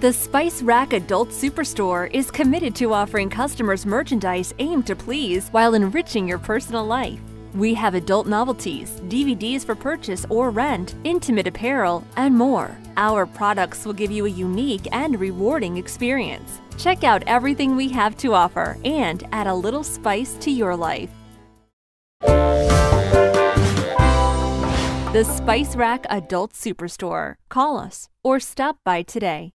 The Spice Rack Adult Superstore is committed to offering customers merchandise aimed to please while enriching your personal life. We have adult novelties, DVDs for purchase or rent, intimate apparel, and more. Our products will give you a unique and rewarding experience. Check out everything we have to offer and add a little spice to your life. The Spice Rack Adult Superstore. Call us or stop by today.